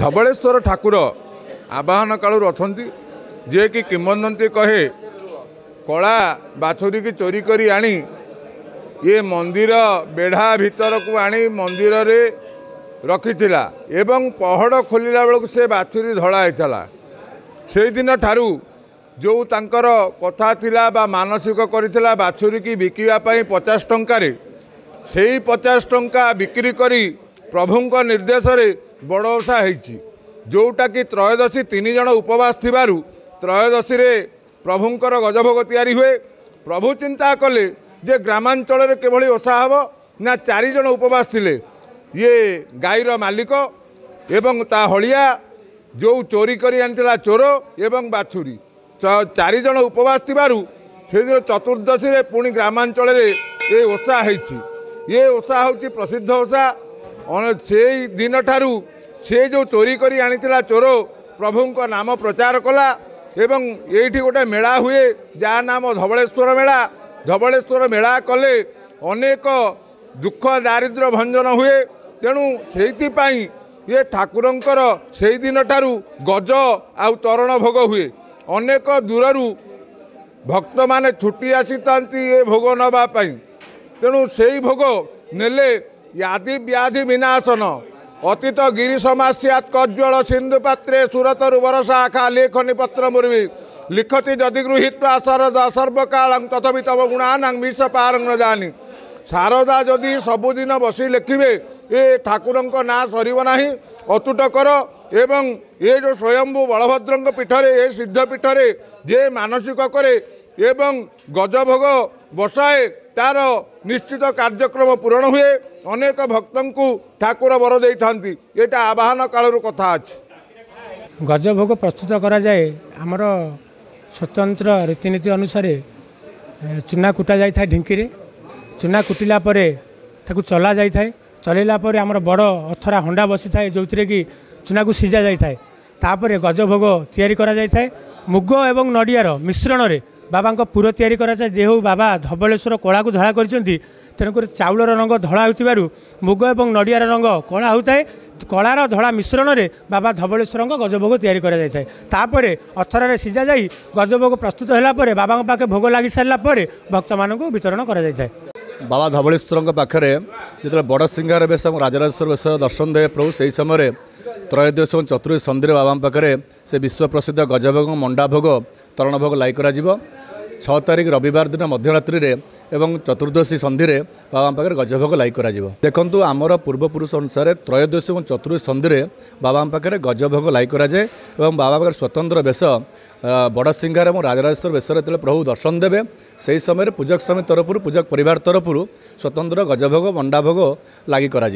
ଧବଳେଶ୍ୱର ଠାକୁର ଆବାହନ କାଳରୁ ଅଛନ୍ତି। ଯିଏକି କିମ୍ବଦନ୍ତୀ କହେ କଳା ବାଛୁରୀକି ଚୋରି କରି ଆଣି ଇଏ ମନ୍ଦିର ବେଢ଼ା ଭିତରକୁ ଆଣି ମନ୍ଦିରରେ ରଖିଥିଲା ଏବଂ ପହଡ଼ ଖୋଲିଲା ବେଳକୁ ସେ ବାଛୁରୀ ଧଳା ହେଇଥିଲା। ସେଇଦିନ ଠାରୁ ଯେଉଁ ତାଙ୍କର କଥା ଥିଲା ବା ମାନସିକ କରିଥିଲା ବାଛୁରୀକି ବିକିବା ପାଇଁ ପଚାଶ ଟଙ୍କାରେ ସେଇ ପଚାଶ ଟଙ୍କା ବିକ୍ରି କରି ପ୍ରଭୁଙ୍କ ନିର୍ଦ୍ଦେଶରେ ବଡ଼ ଓଷା ହେଇଛି। ଯେଉଁଟାକି ତ୍ରୟୋଦଶୀ ତିନି ଜଣ ଉପବାସ ଥିବାରୁ ତ୍ରୟୋଦଶୀରେ ପ୍ରଭୁଙ୍କର ଗଜଭୋଗ ତିଆରି ହୁଏ। ପ୍ରଭୁ ଚିନ୍ତା କଲେ ଯେ ଗ୍ରାମାଞ୍ଚଳରେ କିଭଳି ଓଷା ହେବ ନା ଚାରିଜଣ ଉପବାସ ଥିଲେ। ଇଏ ଗାଈର ମାଲିକ ଏବଂ ତା ହଳିଆ ଯେଉଁ ଚୋରି କରି ଆଣିଥିଲା ଚୋର ଏବଂ ବାଛୁରୀ। ଚାରିଜଣ ଉପବାସ ଥିବାରୁ ସେଦିନ ଚତୁର୍ଦ୍ଦଶୀରେ ପୁଣି ଗ୍ରାମାଞ୍ଚଳରେ ଏ ଓଷା ହେଇଛି। ଏ ଓଷା ହେଉଛି ପ୍ରସିଦ୍ଧ ଓଷା। ସେଇ ଦିନଠାରୁ ସେ ଯେଉଁ ଚୋରି କରି ଆଣିଥିଲା ଚୋର ପ୍ରଭୁଙ୍କ ନାମ ପ୍ରଚାର କଲା ଏବଂ ଏଇଠି ଗୋଟେ ମେଳା ହୁଏ ଯାହା ନାମ ଧବଳେଶ୍ୱର ମେଳା। ଧବଳେଶ୍ୱର ମେଳା କଲେ ଅନେକ ଦୁଃଖ ଦାରିଦ୍ର୍ୟ ଭଞ୍ଜନ ହୁଏ। ତେଣୁ ସେଇଥିପାଇଁ ଇଏ ଠାକୁରଙ୍କର ସେଇଦିନଠାରୁ ଗଜ ଆଉ ତରଣ ଭୋଗ ହୁଏ। ଅନେକ ଦୂରରୁ ଭକ୍ତମାନେ ଛୁଟି ଆସିଥାନ୍ତି ଏ ଭୋଗ ନେବା ପାଇଁ। ତେଣୁ ସେଇ ଭୋଗ ନେଲେ ଆଦି ବ୍ୟାଧି ବିନାଶନ ଅତୀତ ଗିରି ସମାସ୍ୟାତ କଜ୍ଜଳ ସିନ୍ଧୁ ପାତ୍ରେ ସୁରତରୁ ବରଷା ଆଖା ଲେଖନି ପତ୍ର ମୁରବି ଲିଖତି ଯଦି ଗୃହୀତ୍ୱା ସରଦା ସର୍ବକାଳ ତଥାପି ତମ ଗୁଣାନା ବିଷ ପାରଙ୍ଗ ନ ଜାଣି ସାରଦା ଯଦି ସବୁଦିନ ବସି ଲେଖିବେ ଏ ଠାକୁରଙ୍କ ନାଁ ସରିବ ନାହିଁ ଅତୁଟ କର ଏବଂ ଏ ଯେଉଁ ସ୍ୱୟମ୍ଭୁ ବଳଭଦ୍ରଙ୍କ ପୀଠରେ ଏ ସିଦ୍ଧ ପୀଠରେ ଯେ ମାନସିକ କରେ ଏବଂ ଗଜଭୋଗ ବସାଏ ତାର ନିଶ୍ଚିତ କାର୍ଯ୍ୟକ୍ରମ ପୂରଣ ହୁଏ। ଅନେକ ଭକ୍ତଙ୍କୁ ଠାକୁର ବର ଦେଇଥାନ୍ତି। ଏଇଟା ଆବାହନ କାଳରୁ କଥା ଅଛି। ଗଜଭୋଗ ପ୍ରସ୍ତୁତ କରାଯାଏ। ଆମର ସ୍ୱତନ୍ତ୍ର ରୀତିନୀତି ଅନୁସାରେ ଚୁନା କୁଟା ଯାଇଥାଏ ଢିଙ୍କିରେ। ଚୁନା କୁଟିଲା ପରେ ତାକୁ ଚଲା ଯାଇଥାଏ। ଚଲେଇଲା ପରେ ଆମର ବଡ଼ ଅଥରା ହଣ୍ଡା ବସିଥାଏ ଯେଉଁଥିରେ କି ଚୁନାକୁ ସିଝା ଯାଇଥାଏ। ତାପରେ ଗଜଭୋଗ ତିଆରି କରାଯାଇଥାଏ। ମୁଗ ଏବଂ ନଡ଼ିଆର ମିଶ୍ରଣରେ ବାବାଙ୍କ ପୁର ତିଆରି କରାଯାଏ। ଯେ ହେଉ ବାବା ଧବଳେଶ୍ୱର କଳାକୁ ଧଳା କରିଛନ୍ତି ତେଣୁକରି ଚାଉଳର ରଙ୍ଗ ଧଳା ହେଉଥିବାରୁ ମୁଗ ଏବଂ ନଡ଼ିଆର ରଙ୍ଗ କଳା ହେଉଥାଏ। କଳାର ଧଳା ମିଶ୍ରଣରେ ବାବା ଧବଳେଶ୍ୱରଙ୍କ ଗଜଭୋଗ ତିଆରି କରାଯାଇଥାଏ। ତାପରେ ଅଥରାରେ ସିଝା ଯାଇ ଗଜଭୋଗ ପ୍ରସ୍ତୁତ ହେଲା ପରେ ବାବାଙ୍କ ପାଖେ ଭୋଗ ଲାଗି ସାରିଲା ପରେ ଭକ୍ତମାନଙ୍କୁ ବିତରଣ କରାଯାଇଥାଏ। ବାବା ଧବଳେଶ୍ୱରଙ୍କ ପାଖରେ ଯେତେବେଳେ ବଡ଼ ସିଂହାର ବେଶ ଏବଂ ରାଜରାଜେଶ୍ୱର ବେଶ ଦର୍ଶନ ଦେବେ ପ୍ରଭୁ ସେହି ସମୟରେ ତ୍ରୟୋଦଶ ଏବଂ ଚତୁର୍ଥ ସନ୍ଧିରେ ବାବାଙ୍କ ପାଖରେ ସେ ବିଶ୍ୱ ପ୍ରସିଦ୍ଧ ଗଜଭୋଗ ମଣ୍ଡା ଭୋଗ ତରଣ ଭୋଗ ଲାଗି କରାଯିବ। ছ তারিখ রবিবার দিন মধ্যরাত্রিরে এবং চতুর্দশী সন্ধিরে বাবা আম পাখে গজভোগ লাগি করা দেখুন আমার পূর্বপুরুষ অনুসারে ত্রয়োদশী এবং চতুর্দশী সন্ধিরে বাবা আম পাখে গজভোগ লাগি করা যায় এবং বাবা পাখে স্বতন্ত্র বেশ বড়সিংহার এবং রাজরাজেশ্বর বেশরে যেতে প্রভু দর্শন দেবে সেই সময় পূজক সমিতি তরফর পূজক পরিবার তরফর স্বতন্ত্র গজভোগ মণ্ডাভোগ লাগি করা